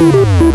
Thank you.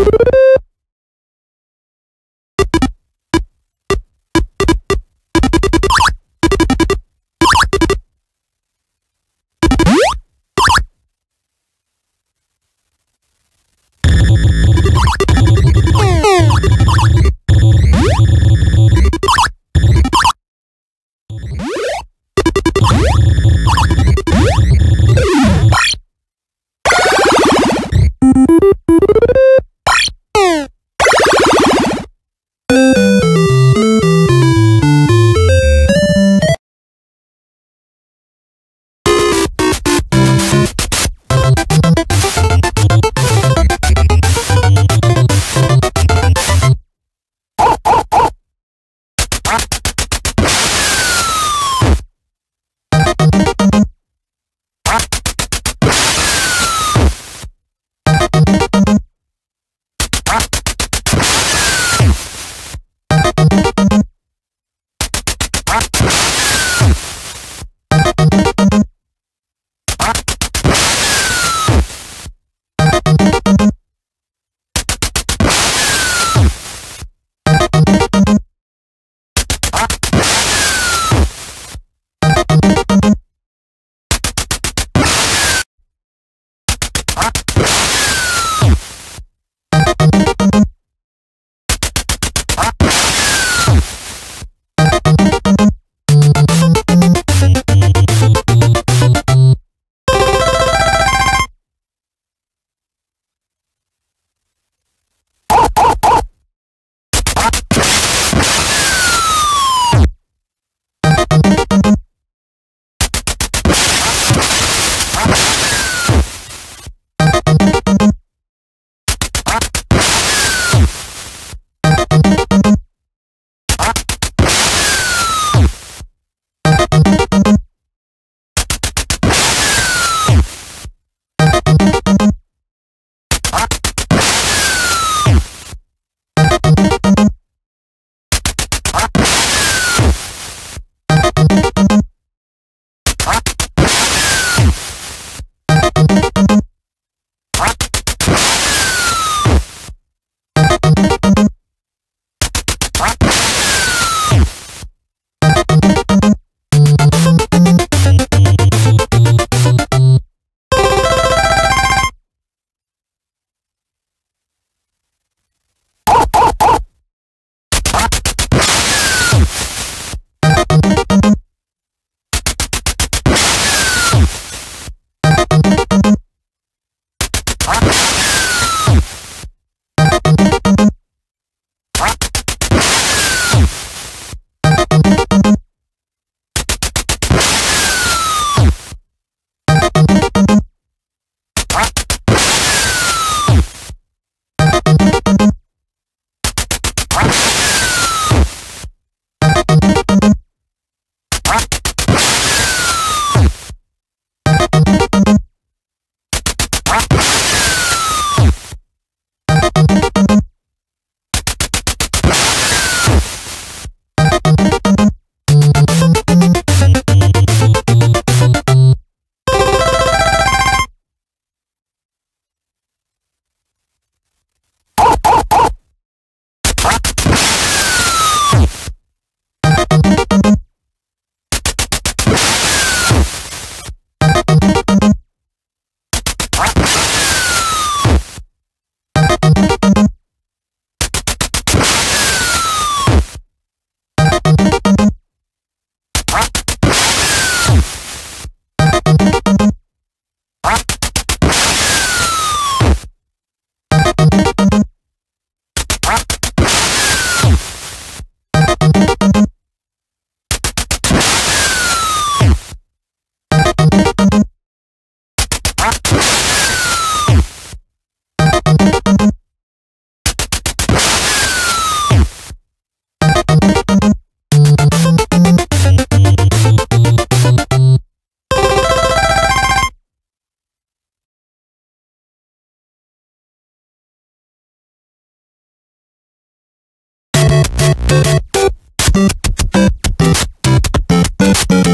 Thank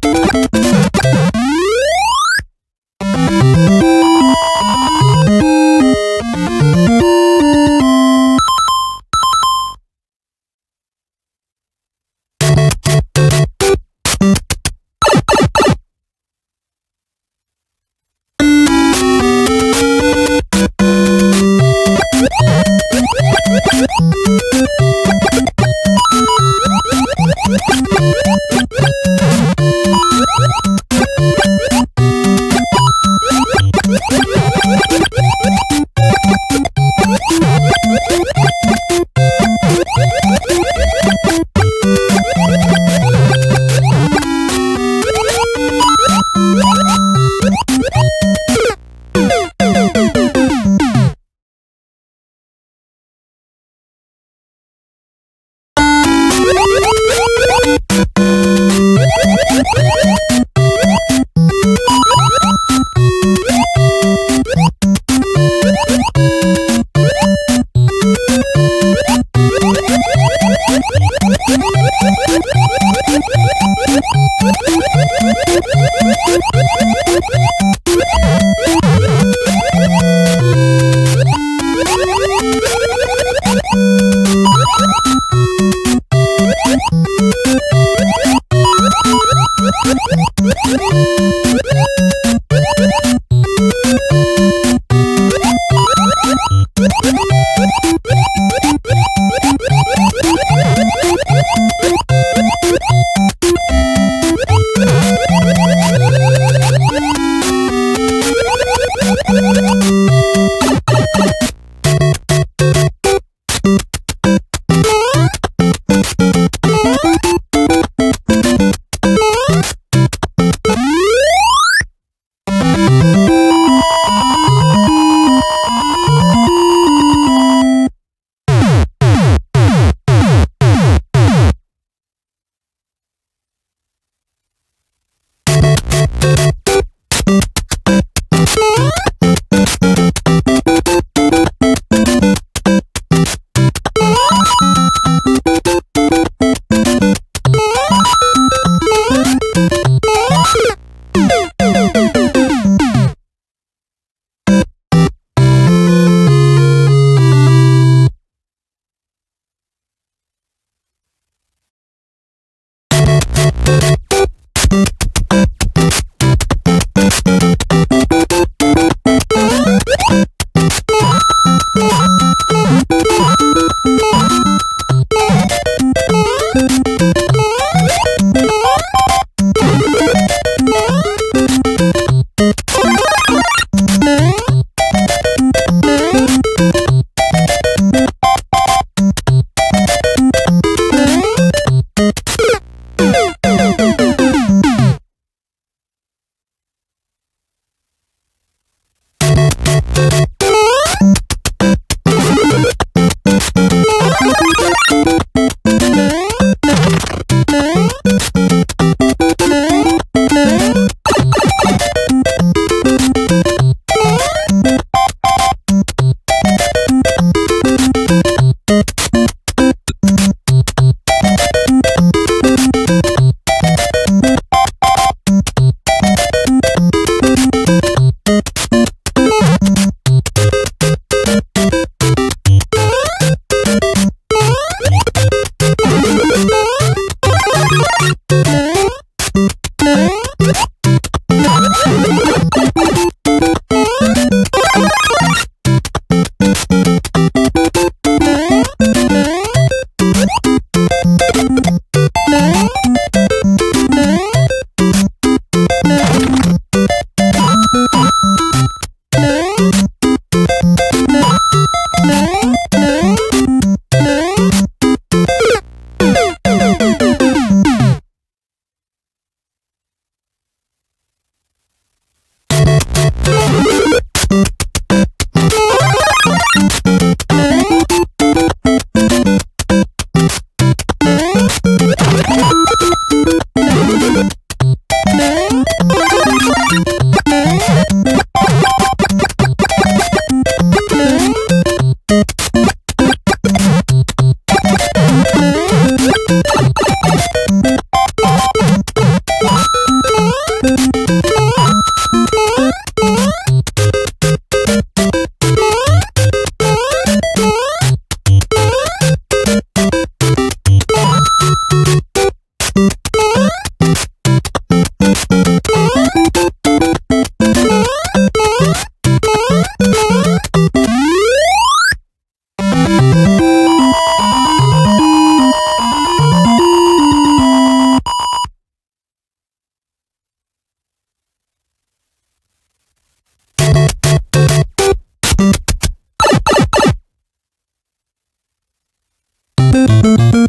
Thank you.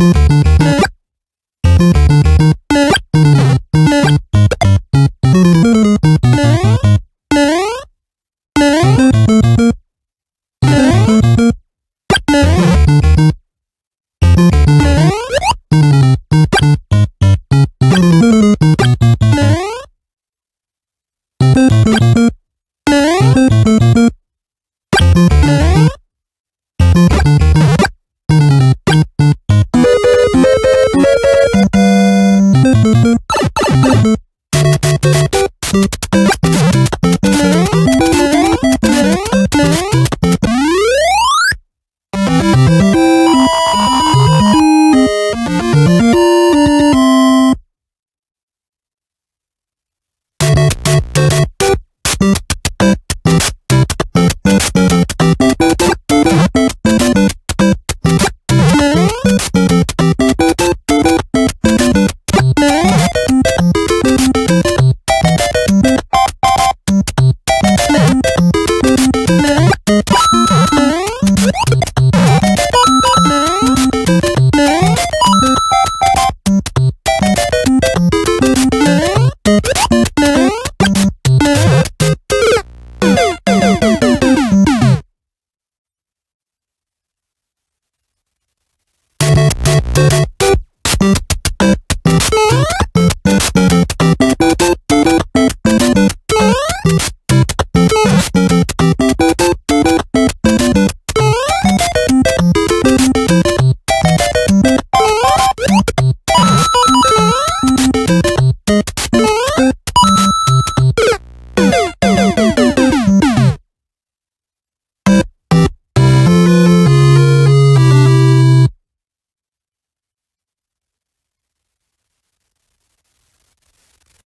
Thank you.